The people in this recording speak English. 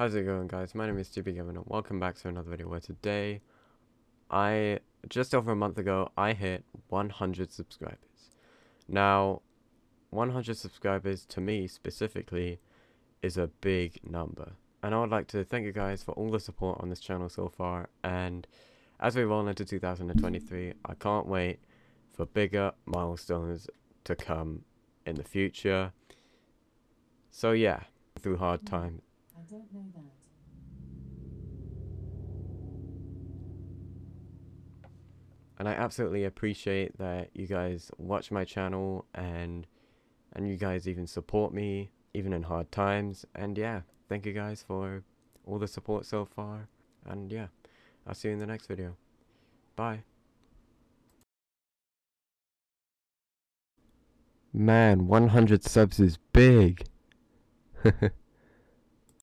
How's it going guys? My name is Stupid Gavin and welcome back to another video where today I just over a month ago I hit 100 subscribers. Now 100 subscribers to me specifically is a big number and I would like to thank you guys for all the support on this channel so far and as we roll into 2023 I can't wait for bigger milestones to come in the future. So yeah, through hard mm-hmm. times I don't know that. and I absolutely appreciate that you guys watch my channel and and you guys even support me even in hard times. And yeah thank you guys for all the support so far. And yeah I'll see you in the next video. Bye. Man 100 subs is big